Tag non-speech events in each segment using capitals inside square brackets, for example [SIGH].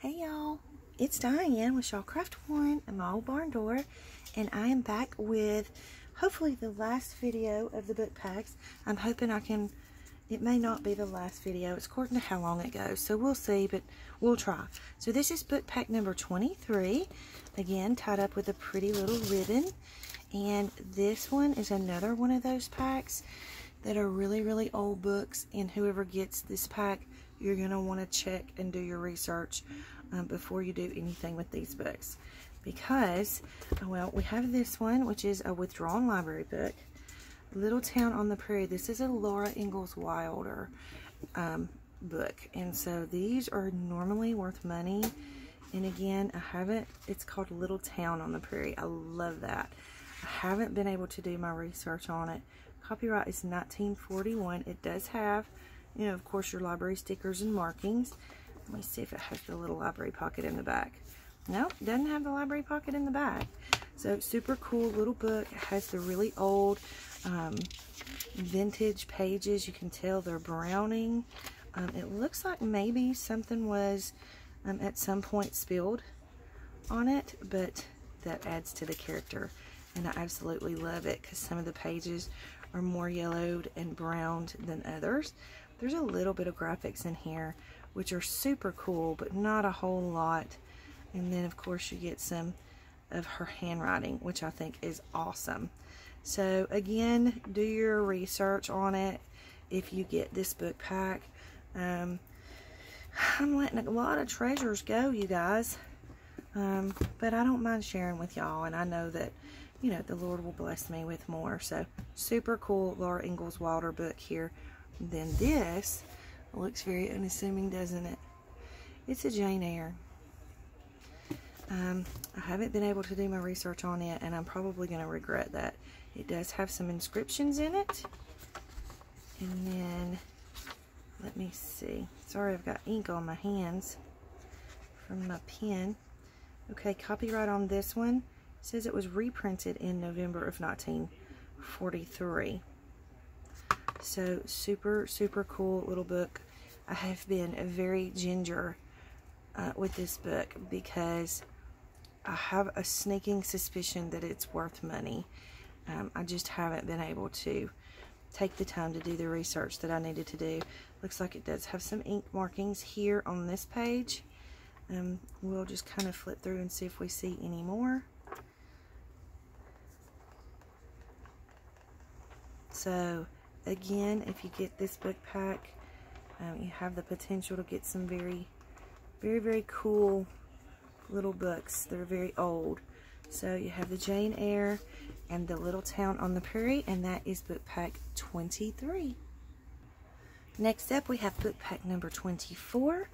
Hey y'all, it's Diane with Shawcraft One and my old barn door, and I am back with hopefully the last video of the book packs. I'm hoping I can, it may not be the last video, it's according to how long it goes, so we'll see, but we'll try. So this is book pack number 23, again tied up with a pretty little ribbon, and this one is another one of those packs that are really, really old books, and whoever gets this pack, you're going to want to check and do your research um, before you do anything with these books. Because, well, we have this one, which is a withdrawn library book. Little Town on the Prairie. This is a Laura Ingalls Wilder um, book. And so these are normally worth money. And again, I haven't, it's called Little Town on the Prairie. I love that. I haven't been able to do my research on it. Copyright is 1941. It does have you know, of course, your library stickers and markings. Let me see if it has the little library pocket in the back. No, doesn't have the library pocket in the back. So, super cool little book. It has the really old um, vintage pages. You can tell they're browning. Um, it looks like maybe something was um, at some point spilled on it, but that adds to the character. And I absolutely love it because some of the pages are more yellowed and browned than others. There's a little bit of graphics in here, which are super cool, but not a whole lot. And then, of course, you get some of her handwriting, which I think is awesome. So, again, do your research on it if you get this book pack. Um, I'm letting a lot of treasures go, you guys. Um, but I don't mind sharing with y'all, and I know that, you know, the Lord will bless me with more. So, super cool Laura Ingalls Wilder book here. Then this looks very unassuming, doesn't it? It's a Jane Eyre. Um, I haven't been able to do my research on it, and I'm probably going to regret that. It does have some inscriptions in it. And then, let me see. Sorry, I've got ink on my hands from my pen. Okay, copyright on this one. It says it was reprinted in November of 1943. So super, super cool little book. I have been very ginger uh, with this book because I have a sneaking suspicion that it's worth money. Um, I just haven't been able to take the time to do the research that I needed to do. Looks like it does have some ink markings here on this page. Um, we'll just kind of flip through and see if we see any more. So, again, if you get this book pack, um, you have the potential to get some very, very, very cool little books. They're very old. So you have the Jane Eyre and the Little Town on the Prairie, and that is book pack 23. Next up, we have book pack number 24,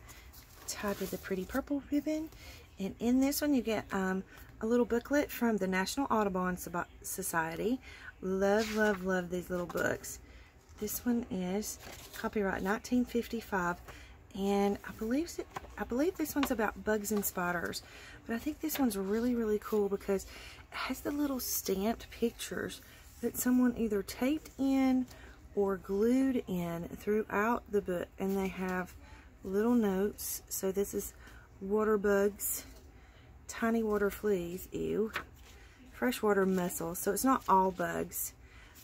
tied with a pretty purple ribbon. And in this one, you get um, a little booklet from the National Audubon Society. Love, love, love these little books. This one is copyright 1955, and I believe it, I believe this one's about bugs and spiders. But I think this one's really, really cool because it has the little stamped pictures that someone either taped in or glued in throughout the book. And they have little notes. So this is water bugs, tiny water fleas, ew, freshwater mussels. So it's not all bugs.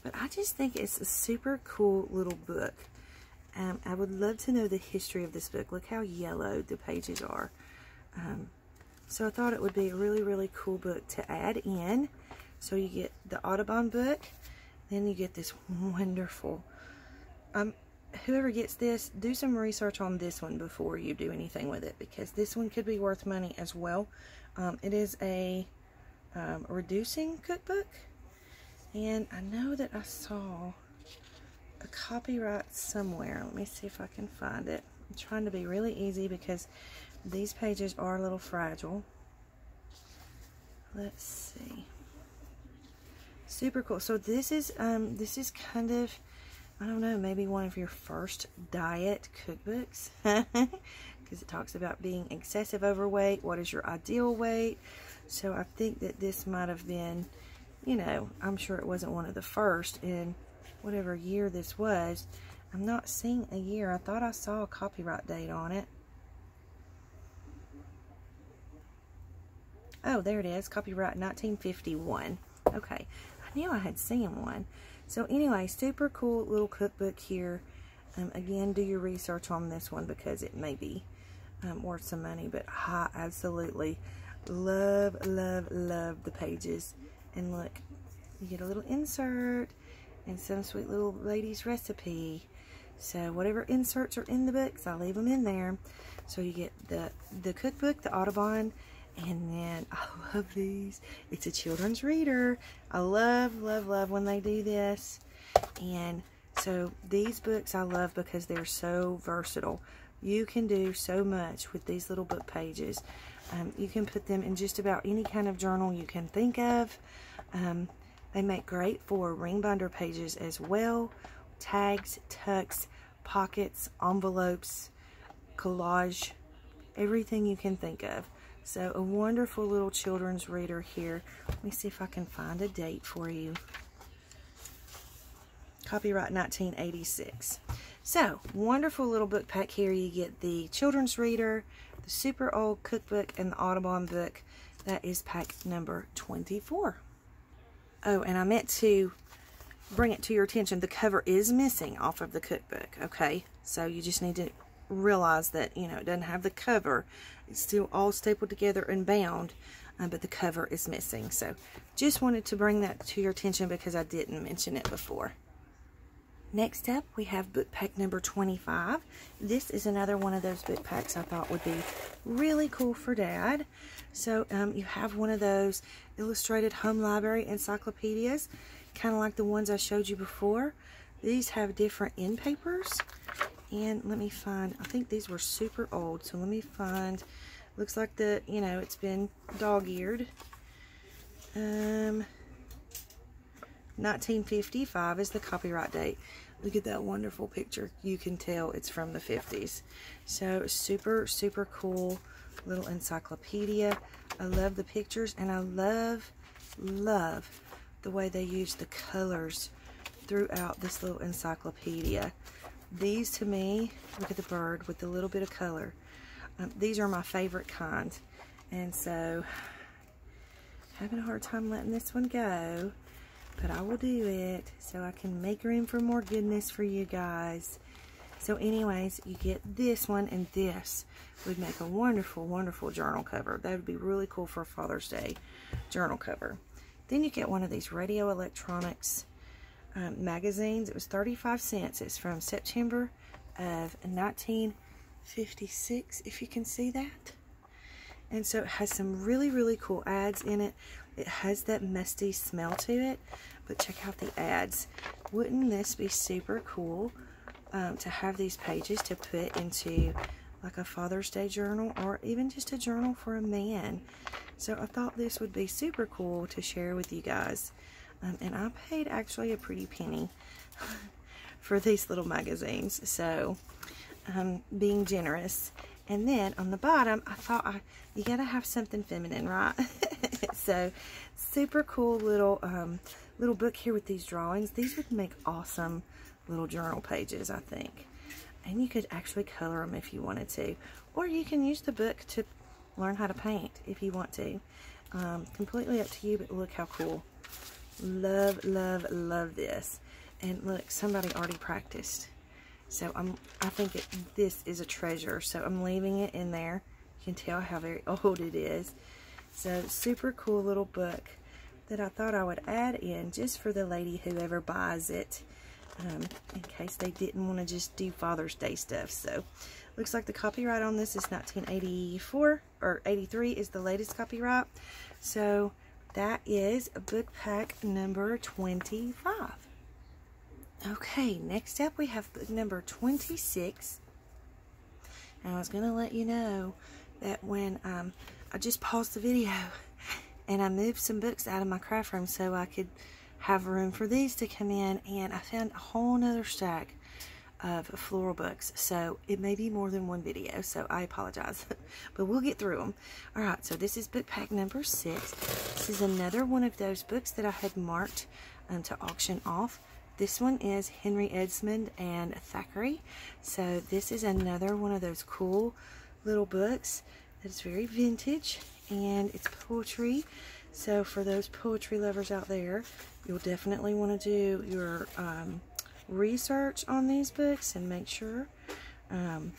But I just think it's a super cool little book. Um, I would love to know the history of this book. Look how yellow the pages are. Um, so I thought it would be a really, really cool book to add in. So you get the Audubon book. Then you get this wonderful... Um, whoever gets this, do some research on this one before you do anything with it. Because this one could be worth money as well. Um, it is a um, reducing cookbook. And I know that I saw a copyright somewhere. Let me see if I can find it. I'm trying to be really easy because these pages are a little fragile. Let's see. Super cool. So this is um this is kind of I don't know, maybe one of your first diet cookbooks [LAUGHS] because it talks about being excessive overweight, what is your ideal weight. So I think that this might have been you know, I'm sure it wasn't one of the first in whatever year this was. I'm not seeing a year. I thought I saw a copyright date on it. Oh, there it is. Copyright 1951. Okay. I knew I had seen one. So anyway, super cool little cookbook here. Um, again, do your research on this one because it may be um, worth some money. But I absolutely love, love, love the pages. And look, you get a little insert and some sweet little lady's recipe. So whatever inserts are in the books, I leave them in there. So you get the, the cookbook, the Audubon, and then [LAUGHS] I love these. It's a children's reader. I love, love, love when they do this. And so these books I love because they're so versatile. You can do so much with these little book pages. Um, you can put them in just about any kind of journal you can think of. Um, they make great for ring binder pages as well. Tags, tucks, pockets, envelopes, collage, everything you can think of. So a wonderful little children's reader here. Let me see if I can find a date for you. Copyright 1986. So, wonderful little book pack here. You get the children's reader, the super old cookbook, and the Audubon book. That is pack number 24. Oh, and I meant to bring it to your attention. The cover is missing off of the cookbook, okay? So you just need to realize that, you know, it doesn't have the cover. It's still all stapled together and bound, uh, but the cover is missing. So just wanted to bring that to your attention because I didn't mention it before. Next up, we have book pack number 25. This is another one of those book packs I thought would be really cool for Dad. So um, you have one of those illustrated home library encyclopedias, kind of like the ones I showed you before. These have different end papers. And let me find, I think these were super old. So let me find, looks like the, you know, it's been dog-eared. Um, 1955 is the copyright date. Look at that wonderful picture. You can tell it's from the 50s. So super, super cool little encyclopedia. I love the pictures and I love, love the way they use the colors throughout this little encyclopedia. These to me, look at the bird with a little bit of color. Um, these are my favorite kind. And so, having a hard time letting this one go but I will do it so I can make room for more goodness for you guys. So anyways, you get this one and this would make a wonderful, wonderful journal cover. That would be really cool for a Father's Day journal cover. Then you get one of these radio electronics um, magazines. It was 35 cents. It's from September of 1956, if you can see that. And so it has some really, really cool ads in it. It has that musty smell to it, but check out the ads. Wouldn't this be super cool um, to have these pages to put into like a Father's Day journal or even just a journal for a man? So I thought this would be super cool to share with you guys. Um, and I paid actually a pretty penny [LAUGHS] for these little magazines. So um, being generous. And then on the bottom, I thought I, you gotta have something feminine, right? [LAUGHS] [LAUGHS] so super cool little um, little book here with these drawings. These would make awesome little journal pages, I think. And you could actually color them if you wanted to. Or you can use the book to learn how to paint if you want to. Um, completely up to you, but look how cool. Love, love, love this. And look, somebody already practiced. So I'm, I think it, this is a treasure. So I'm leaving it in there. You can tell how very [LAUGHS] old it is. So super cool little book that I thought I would add in just for the lady whoever buys it. Um, in case they didn't want to just do Father's Day stuff. So looks like the copyright on this is 1984 or 83 is the latest copyright. So that is book pack number 25. Okay, next up we have book number 26. And I was going to let you know that when um, I just paused the video and I moved some books out of my craft room so I could have room for these to come in and I found a whole nother stack of floral books so it may be more than one video so I apologize [LAUGHS] but we'll get through them alright so this is book pack number six this is another one of those books that I had marked um, to auction off this one is Henry Esmond and Thackeray. So this is another one of those cool little books. It's very vintage and it's poetry. So for those poetry lovers out there, you'll definitely want to do your um, research on these books and make sure um,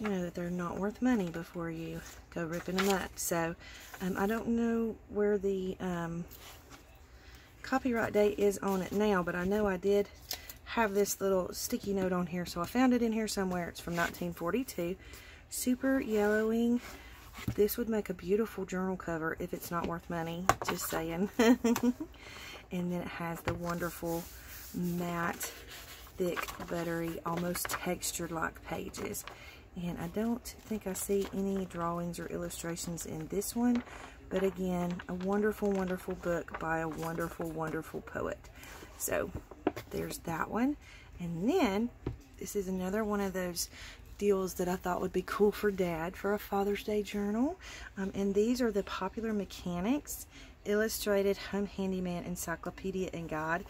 you know that they're not worth money before you go ripping them up. So um, I don't know where the um, copyright date is on it now, but I know I did have this little sticky note on here, so I found it in here somewhere. It's from 1942. Super yellowing. This would make a beautiful journal cover if it's not worth money, just saying. [LAUGHS] and then it has the wonderful matte, thick, buttery, almost textured-like pages. And I don't think I see any drawings or illustrations in this one. But again, a wonderful, wonderful book by a wonderful, wonderful poet. So there's that one. And then this is another one of those deals that I thought would be cool for dad for a Father's Day journal. Um, and these are the Popular Mechanics Illustrated Home Handyman Encyclopedia and Guide.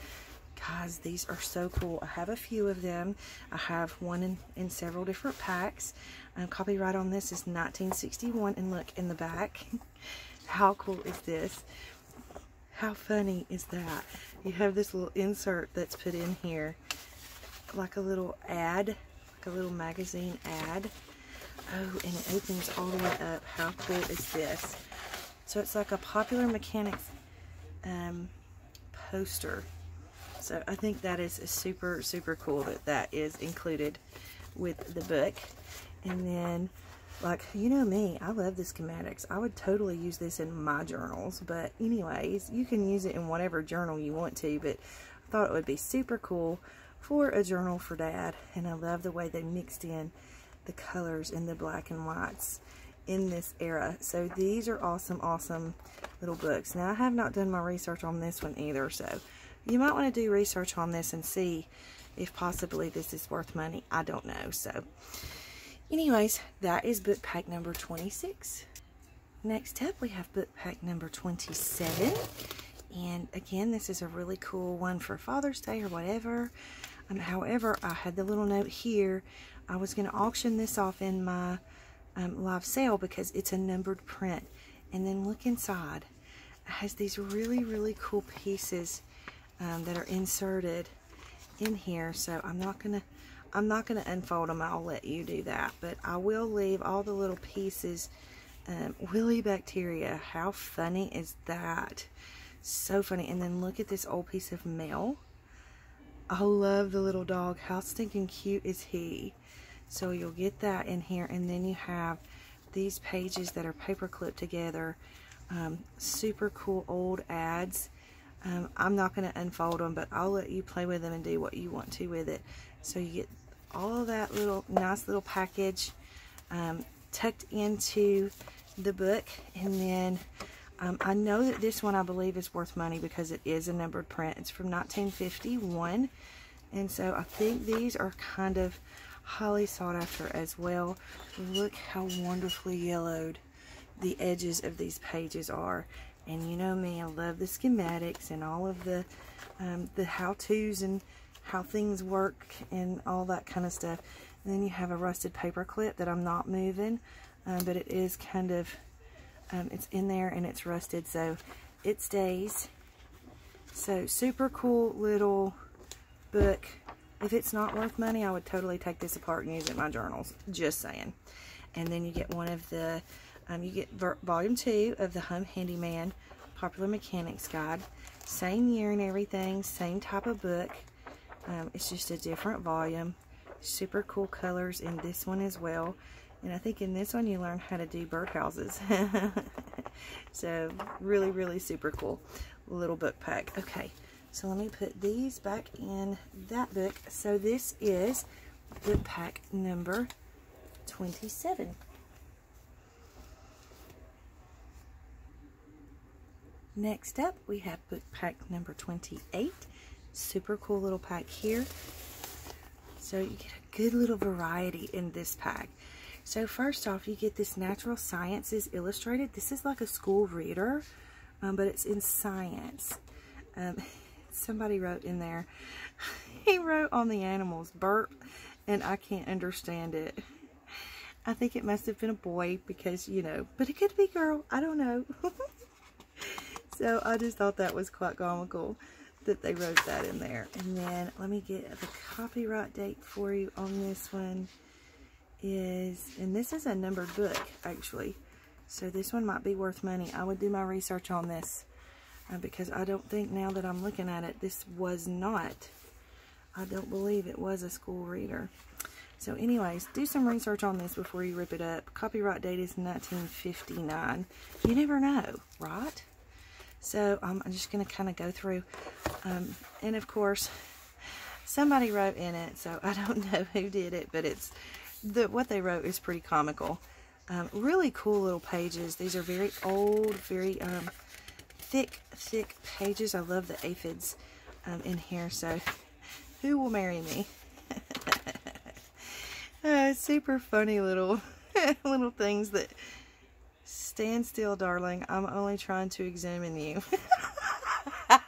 Guys, these are so cool. I have a few of them. I have one in, in several different packs. Um, copyright on this is 1961. And look, in the back, [LAUGHS] how cool is this? How funny is that? You have this little insert that's put in here, like a little ad, a little magazine ad. Oh, and it opens all the way up. How cool is this? So it's like a Popular Mechanics um, poster. So I think that is super, super cool that that is included with the book. And then, like, you know me, I love the schematics. I would totally use this in my journals. But anyways, you can use it in whatever journal you want to. But I thought it would be super cool for a journal for Dad. And I love the way they mixed in the colors and the black and whites in this era. So these are awesome, awesome little books. Now, I have not done my research on this one either, so you might want to do research on this and see if possibly this is worth money. I don't know. So, anyways, that is book pack number 26. Next up, we have book pack number 27. And again, this is a really cool one for Father's Day or whatever. Um, however, I had the little note here. I was going to auction this off in my um, live sale because it's a numbered print. And then look inside. It has these really, really cool pieces um, that are inserted in here. So I'm not going to I'm not going to unfold them. I'll let you do that. But I will leave all the little pieces. Um, Willy Bacteria. How funny is that? So funny. And then look at this old piece of mail. I love the little dog. How stinking cute is he? So you'll get that in here. And then you have these pages that are paper clipped together. Um, super cool old ads. Um, I'm not going to unfold them, but I'll let you play with them and do what you want to with it. So you get all that little nice little package um, tucked into the book. And then um, I know that this one I believe is worth money because it is a numbered print. It's from 1951. And so I think these are kind of highly sought after as well. Look how wonderfully yellowed the edges of these pages are. And you know me, I love the schematics and all of the um, the how-tos and how things work and all that kind of stuff. And then you have a rusted paper clip that I'm not moving, um, but it is kind of, um, it's in there and it's rusted, so it stays. So super cool little book. If it's not worth money, I would totally take this apart and use it in my journals. Just saying. And then you get one of the um, you get volume two of the Home Handyman Popular Mechanics Guide. Same year and everything, same type of book. Um, it's just a different volume. Super cool colors in this one as well. And I think in this one you learn how to do birdhouses. [LAUGHS] so really, really super cool little book pack. Okay, so let me put these back in that book. So this is book pack number 27. Next up, we have book pack number 28. Super cool little pack here. So you get a good little variety in this pack. So first off, you get this Natural Sciences Illustrated. This is like a school reader, um, but it's in science. Um, [LAUGHS] somebody wrote in there, [LAUGHS] he wrote on the animals, Bert, and I can't understand it. I think it must have been a boy because, you know, but it could be girl. I don't know. [LAUGHS] so I just thought that was quite comical that they wrote that in there. And then let me get the copyright date for you on this one is, and this is a numbered book actually. So this one might be worth money. I would do my research on this uh, because I don't think now that I'm looking at it, this was not, I don't believe it was a school reader. So anyways, do some research on this before you rip it up. Copyright date is 1959. You never know, right? So um, I'm just going to kind of go through. Um, and of course, somebody wrote in it, so [LAUGHS] I don't know who did it, but it's the what they wrote is pretty comical. Um, really cool little pages. These are very old, very um, thick, thick pages. I love the aphids um, in here. So, who will marry me? [LAUGHS] uh, super funny little [LAUGHS] little things that stand still, darling. I'm only trying to examine you. [LAUGHS]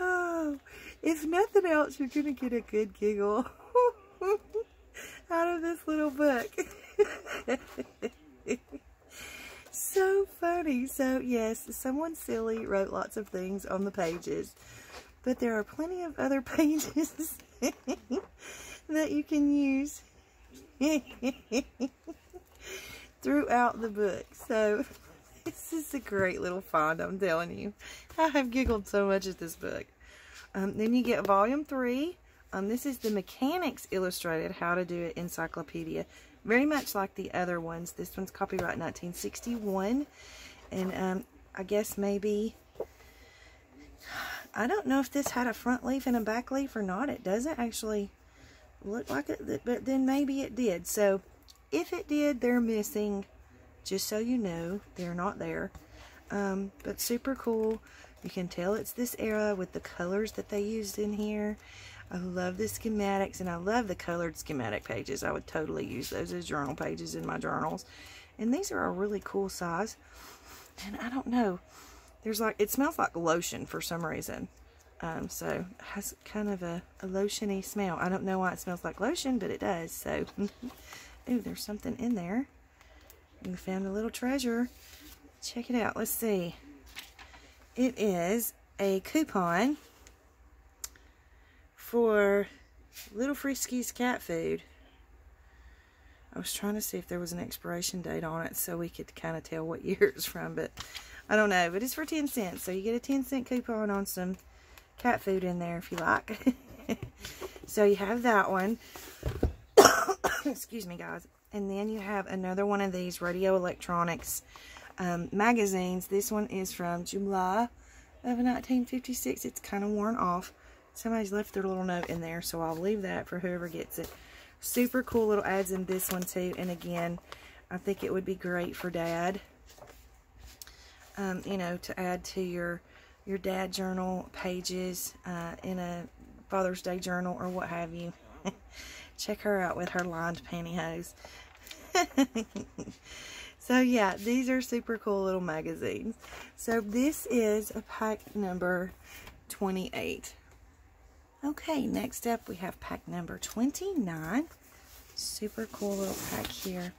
oh, if nothing else, you're gonna get a good giggle out of this little book. [LAUGHS] so funny. So, yes, someone silly wrote lots of things on the pages. But there are plenty of other [LAUGHS] pages that you can use [LAUGHS] throughout the book. So, this is a great little find, I'm telling you. I have giggled so much at this book. Um, then you get volume three. Um, this is the Mechanics Illustrated How to Do It Encyclopedia. Very much like the other ones. This one's copyright 1961. And um, I guess maybe... I don't know if this had a front leaf and a back leaf or not. It doesn't actually look like it, but then maybe it did. So, if it did, they're missing. Just so you know, they're not there. Um, but super cool. You can tell it's this era with the colors that they used in here. I love the schematics and I love the colored schematic pages. I would totally use those as journal pages in my journals. And these are a really cool size. And I don't know. There's like, it smells like lotion for some reason. Um, so it has kind of a, a lotiony smell. I don't know why it smells like lotion, but it does. So, [LAUGHS] ooh, there's something in there. We found a little treasure. Check it out. Let's see. It is a coupon for Little Friskies cat food. I was trying to see if there was an expiration date on it so we could kind of tell what [LAUGHS] year it's from, but I don't know. But it's for 10 cents, so you get a 10 cent coupon on some cat food in there if you like. [LAUGHS] so you have that one. [COUGHS] Excuse me, guys. And then you have another one of these radio electronics um, magazines. This one is from July of 1956. It's kind of worn off. Somebody's left their little note in there, so I'll leave that for whoever gets it. Super cool little ads in this one, too. And again, I think it would be great for Dad. Um, you know, to add to your your dad journal pages uh, in a Father's Day journal or what have you. [LAUGHS] Check her out with her lined pantyhose. [LAUGHS] so yeah, these are super cool little magazines. So this is a pack number 28. Okay, next up we have pack number 29. Super cool little pack here.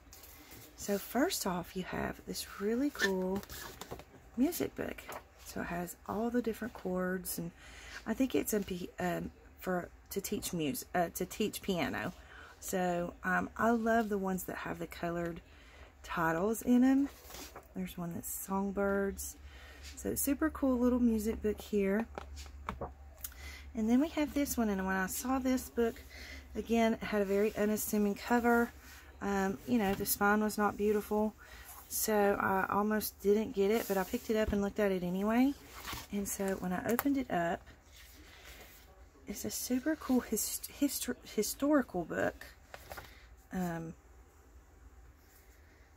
So first off, you have this really cool music book. So it has all the different chords, and I think it's a, um, for to teach music, uh, to teach piano. So um, I love the ones that have the colored titles in them. There's one that's Songbirds. So super cool little music book here. And then we have this one, and when I saw this book, again, it had a very unassuming cover. Um, you know, the spine was not beautiful, so I almost didn't get it, but I picked it up and looked at it anyway. And so when I opened it up, it's a super cool hist histor historical book. Um,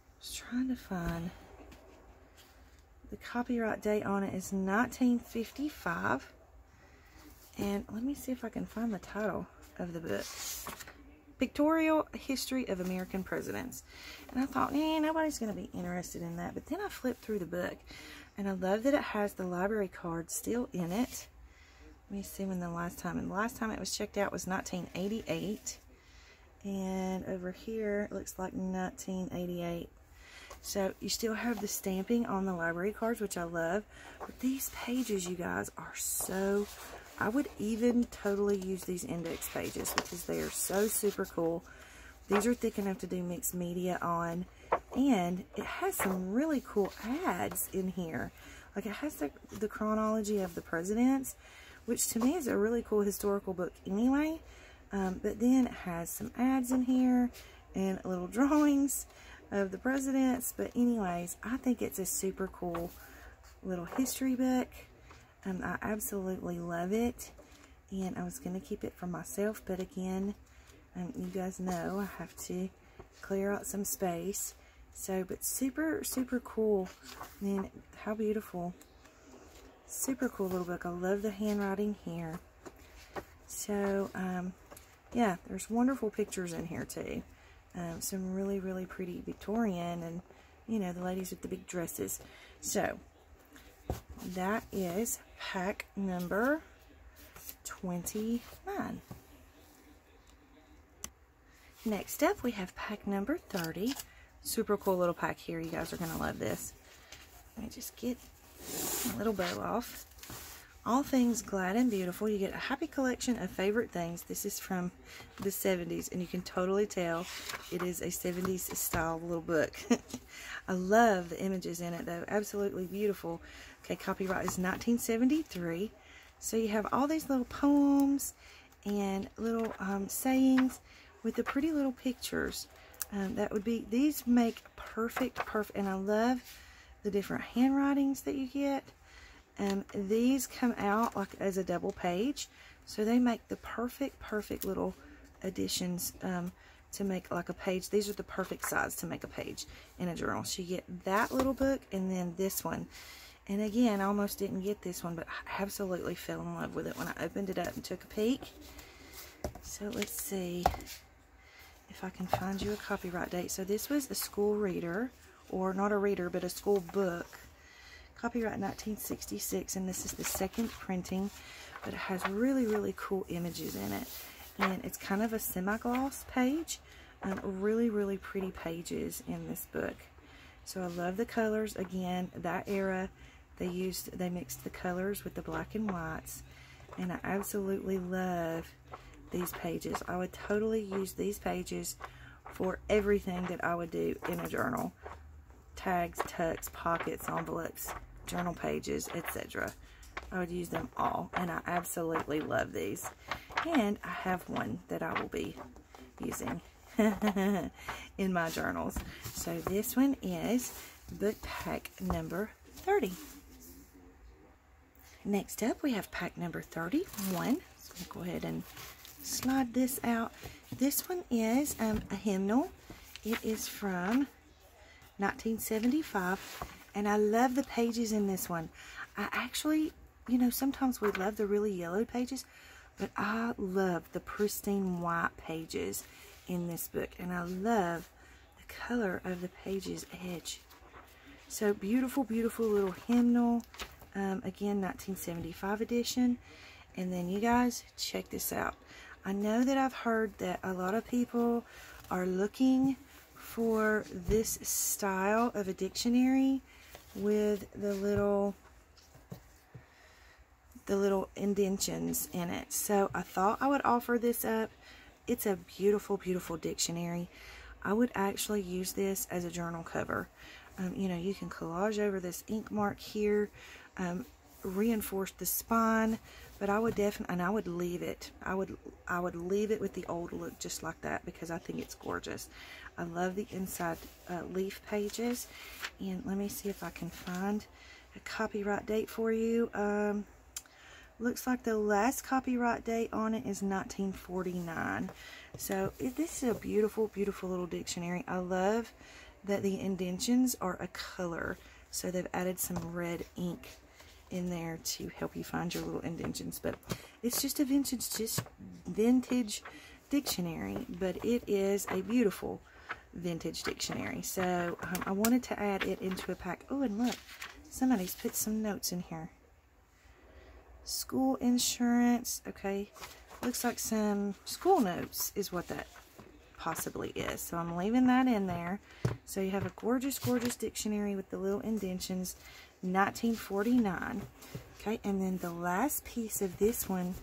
I was trying to find the copyright date on it is 1955. And let me see if I can find the title of the book. Pictorial History of American Presidents. And I thought, eh, nobody's going to be interested in that. But then I flipped through the book. And I love that it has the library card still in it. Let me see when the last time. And the last time it was checked out was 1988. And over here, it looks like 1988. So you still have the stamping on the library cards, which I love. But these pages, you guys, are so... I would even totally use these index pages because they are so super cool. These are thick enough to do mixed media on. And it has some really cool ads in here. Like it has the, the chronology of the presidents, which to me is a really cool historical book anyway. Um, but then it has some ads in here and little [LAUGHS] drawings of the presidents. But anyways, I think it's a super cool little history book. Um, I absolutely love it. And I was going to keep it for myself. But again, um, you guys know I have to clear out some space. So, but super, super cool. And how beautiful. Super cool little book. I love the handwriting here. So, um, yeah, there's wonderful pictures in here too. Um, some really, really pretty Victorian and, you know, the ladies with the big dresses. So, that is pack number 29. Next up, we have pack number 30. Super cool little pack here. You guys are going to love this. Let me just get a little bow off. All things glad and beautiful. You get a happy collection of favorite things. This is from the 70s, and you can totally tell it is a 70s style little book. [LAUGHS] I love the images in it, though. Absolutely beautiful. Okay, copyright is 1973. So you have all these little poems and little um, sayings with the pretty little pictures. Um, that would be, these make perfect, perfect, and I love the different handwritings that you get. Um, these come out like as a double page. So they make the perfect, perfect little additions um, to make like a page. These are the perfect size to make a page in a journal. So you get that little book and then this one. And again, I almost didn't get this one, but I absolutely fell in love with it when I opened it up and took a peek. So let's see if I can find you a copyright date. So this was a school reader, or not a reader, but a school book. Copyright 1966, and this is the second printing, but it has really, really cool images in it. And it's kind of a semi-gloss page. Um, really, really pretty pages in this book. So I love the colors. Again, that era, they used, they mixed the colors with the black and whites. And I absolutely love these pages. I would totally use these pages for everything that I would do in a journal. Tags, tucks, pockets, envelopes, journal pages, etc. I would use them all, and I absolutely love these. And I have one that I will be using [LAUGHS] in my journals. So this one is book pack number 30. Next up, we have pack number 31. So go ahead and slide this out. This one is um, a hymnal. It is from 1975 and I love the pages in this one. I actually, you know, sometimes we love the really yellow pages, but I love the pristine white pages in this book. And I love the color of the pages edge. So beautiful, beautiful little hymnal. Um, again, 1975 edition. And then you guys, check this out. I know that I've heard that a lot of people are looking for this style of a dictionary with the little the little indentions in it. So I thought I would offer this up. It's a beautiful, beautiful dictionary. I would actually use this as a journal cover. Um, you know, you can collage over this ink mark here, um, reinforce the spine, but I would definitely, and I would leave it. I would, I would leave it with the old look just like that because I think it's gorgeous. I love the inside uh, leaf pages. And let me see if I can find a copyright date for you. Um, looks like the last copyright date on it is 1949. So this is a beautiful, beautiful little dictionary. I love that the indentions are a color. So they've added some red ink in there to help you find your little indentions. But it's just a vintage, just vintage dictionary. But it is a beautiful vintage dictionary. So um, I wanted to add it into a pack. Oh, and look, somebody's put some notes in here. School insurance. Okay, looks like some school notes is what that possibly is. So I'm leaving that in there. So you have a gorgeous, gorgeous dictionary with the little indentions, 1949. Okay, and then the last piece of this one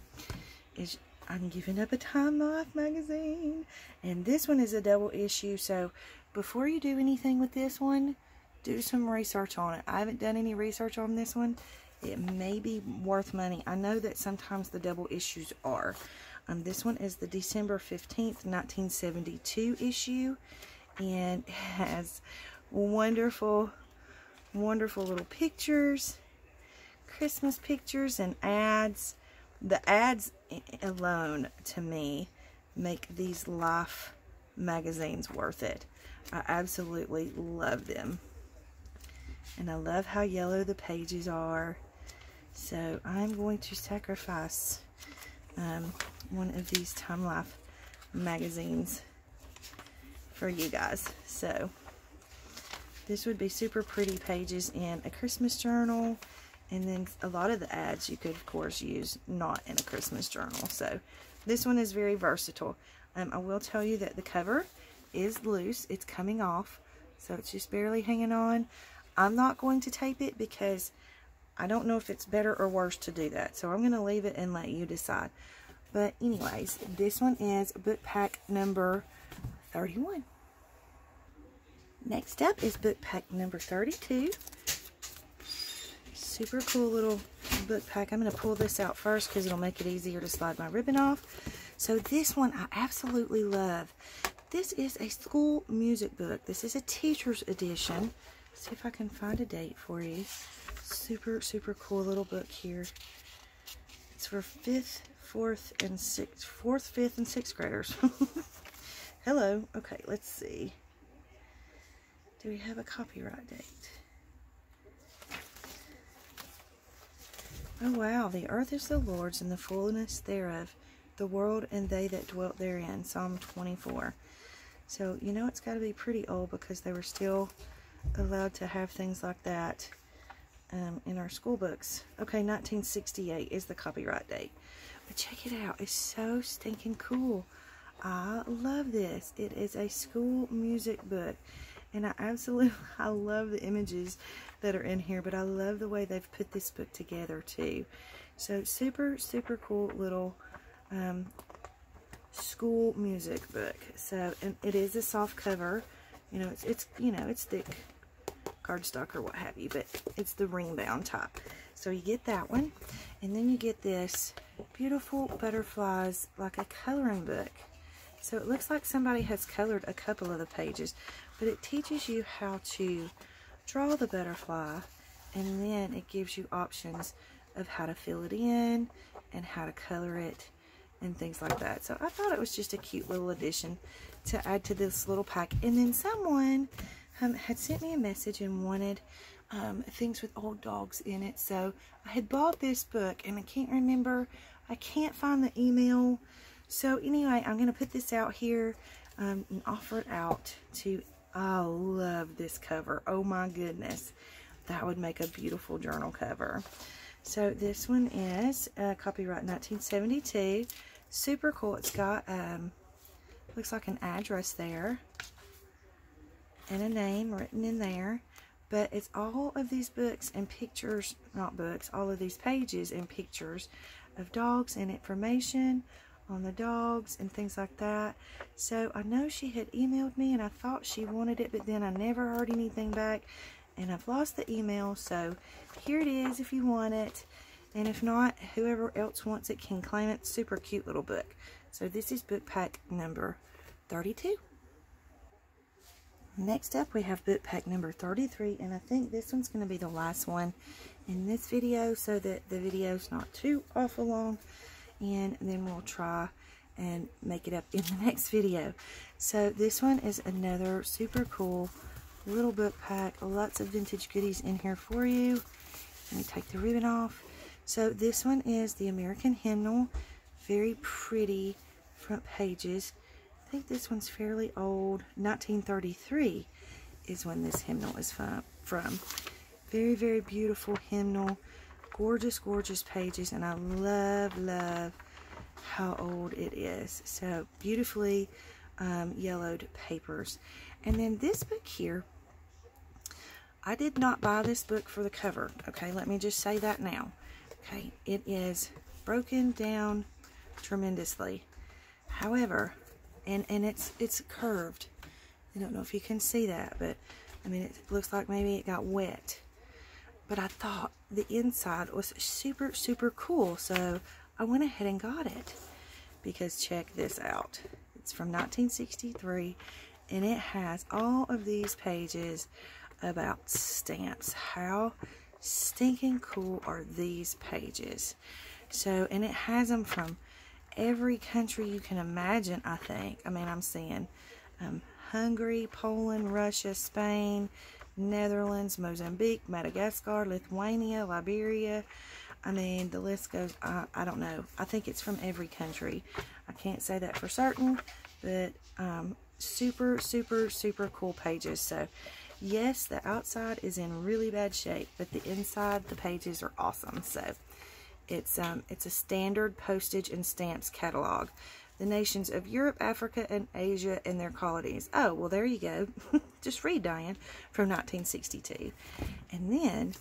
is I'm giving up a Time Life magazine. And this one is a double issue, so before you do anything with this one, do some research on it. I haven't done any research on this one. It may be worth money. I know that sometimes the double issues are. Um, this one is the December 15th, 1972 issue. And has wonderful, wonderful little pictures. Christmas pictures and ads. The ads alone, to me, make these Life magazines worth it. I absolutely love them. And I love how yellow the pages are. So I'm going to sacrifice um, one of these Time Life magazines for you guys. So this would be super pretty pages in a Christmas journal. And then a lot of the ads you could, of course, use not in a Christmas journal. So this one is very versatile. Um, I will tell you that the cover is loose. It's coming off. So it's just barely hanging on. I'm not going to tape it because I don't know if it's better or worse to do that. So I'm going to leave it and let you decide. But anyways, this one is book pack number 31. Next up is book pack number 32. Super cool little book pack. I'm going to pull this out first because it'll make it easier to slide my ribbon off. So this one I absolutely love. This is a school music book. This is a teacher's edition. Let's see if I can find a date for you. Super, super cool little book here. It's for fifth, fourth, and sixth, fourth, fifth, and sixth graders. [LAUGHS] Hello. Okay, let's see. Do we have a copyright date? Oh wow, the earth is the Lord's and the fullness thereof, the world and they that dwelt therein. Psalm 24. So, you know, it's got to be pretty old because they were still allowed to have things like that um, in our school books. Okay, 1968 is the copyright date. But check it out. It's so stinking cool. I love this. It is a school music book. And I absolutely, [LAUGHS] I love the images that are in here. But I love the way they've put this book together too. So super, super cool little um, school music book. So, and it is a soft cover. You know, it's, it's you know, it's thick cardstock or what have you, but it's the ring bound top. So you get that one, and then you get this beautiful butterflies, like a coloring book. So it looks like somebody has colored a couple of the pages, but it teaches you how to draw the butterfly, and then it gives you options of how to fill it in and how to color it and things like that. So I thought it was just a cute little addition to add to this little pack. And then someone um, had sent me a message and wanted um, things with old dogs in it. So I had bought this book and I can't remember, I can't find the email. So anyway, I'm going to put this out here um, and offer it out to, I love this cover. Oh my goodness. That would make a beautiful journal cover. So this one is uh, copyright 1972 super cool. It's got, um, looks like an address there and a name written in there. But it's all of these books and pictures, not books, all of these pages and pictures of dogs and information on the dogs and things like that. So I know she had emailed me and I thought she wanted it, but then I never heard anything back and I've lost the email. So here it is if you want it. And if not, whoever else wants it can claim it. Super cute little book. So this is book pack number 32. Next up, we have book pack number 33. And I think this one's going to be the last one in this video so that the video is not too awful long. And then we'll try and make it up in the [LAUGHS] next video. So this one is another super cool little book pack. Lots of vintage goodies in here for you. Let me take the ribbon off. So this one is the American Hymnal. Very pretty front pages. I think this one's fairly old. 1933 is when this hymnal is from. Very, very beautiful hymnal. Gorgeous, gorgeous pages. And I love, love how old it is. So beautifully um, yellowed papers. And then this book here, I did not buy this book for the cover. Okay, let me just say that now. Okay, it is broken down tremendously. However, and, and it's, it's curved. I don't know if you can see that, but I mean, it looks like maybe it got wet. But I thought the inside was super, super cool. So I went ahead and got it. Because check this out. It's from 1963. And it has all of these pages about stamps. How stinking cool are these pages? So, and it has them from every country you can imagine, I think. I mean, I'm seeing um, Hungary, Poland, Russia, Spain, Netherlands, Mozambique, Madagascar, Lithuania, Liberia. I mean, the list goes, I, I don't know. I think it's from every country. I can't say that for certain, but um, super, super, super cool pages. So, yes, the outside is in really bad shape, but the inside, the pages are awesome. So, it's, um, it's a standard postage and stamps catalog. The nations of Europe, Africa, and Asia and their colonies. Oh, well, there you go. [LAUGHS] Just read, Diane, from 1962. And then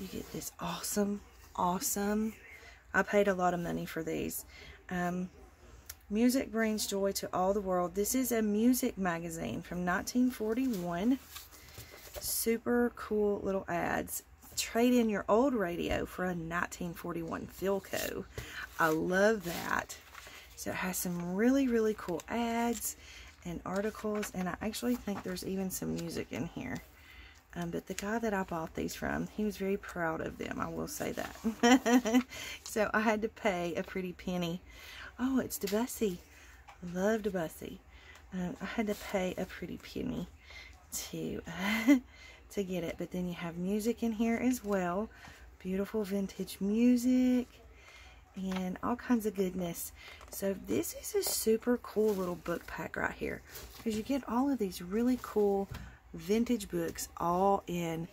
you get this awesome, awesome, I paid a lot of money for these. Um, music brings joy to all the world. This is a music magazine from 1941. Super cool little ads trade in your old radio for a 1941 Philco. I love that. So it has some really, really cool ads and articles. And I actually think there's even some music in here. Um, but the guy that I bought these from, he was very proud of them. I will say that. [LAUGHS] so I had to pay a pretty penny. Oh, it's Debussy. Love Debussy. Um, I had to pay a pretty penny to [LAUGHS] to get it. But then you have music in here as well. Beautiful vintage music and all kinds of goodness. So this is a super cool little book pack right here because you get all of these really cool vintage books all in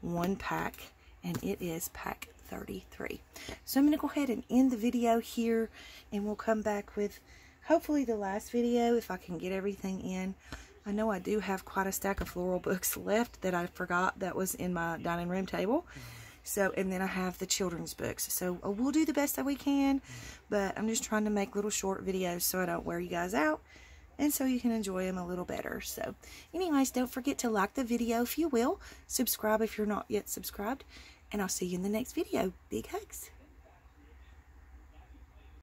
one pack and it is pack 33. So I'm going to go ahead and end the video here and we'll come back with hopefully the last video if I can get everything in. I know I do have quite a stack of floral books [LAUGHS] left that I forgot that was in my dining room table. So, and then I have the children's books. So uh, we'll do the best that we can, but I'm just trying to make little short videos so I don't wear you guys out and so you can enjoy them a little better. So anyways, don't forget to like the video if you will. Subscribe if you're not yet subscribed. And I'll see you in the next video. Big hugs.